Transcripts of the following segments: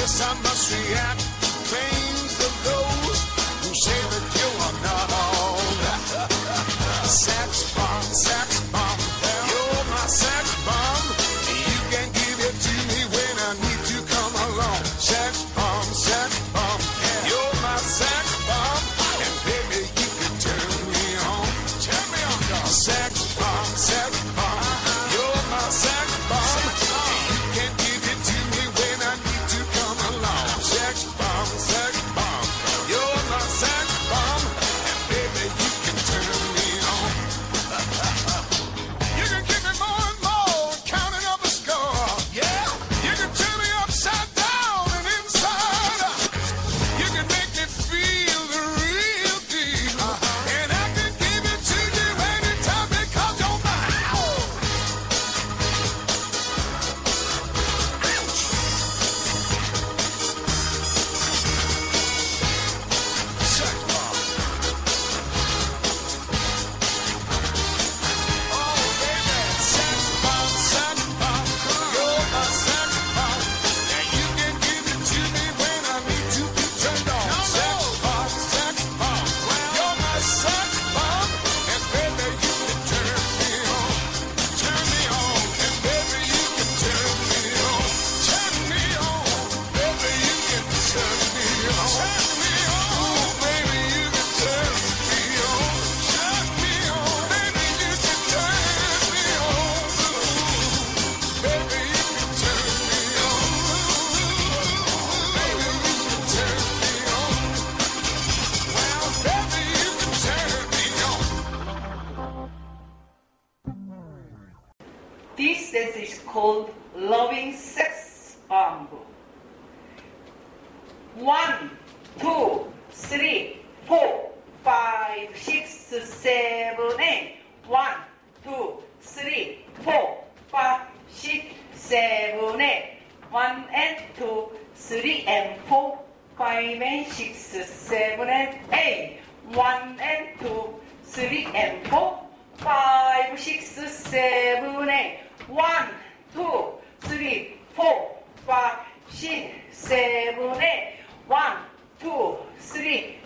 Yes, I must react. Pains the low. This is called Loving Sex Bomb. One, two, three, four, five, six, seven, eight. One, two, three, four, five, six, seven, eight. One and two, three and four, five and six, seven and eight. One and two, three and four, five, six, seven, eight. One, two, three, four, five, six, seven, eight. One, two, three,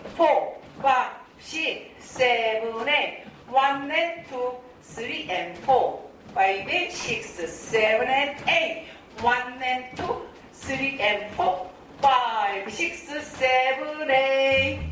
four, five, six, seven, eight. One and two, three and four, five and six, seven and eight. One and two, three and four, five, six, seven, eight.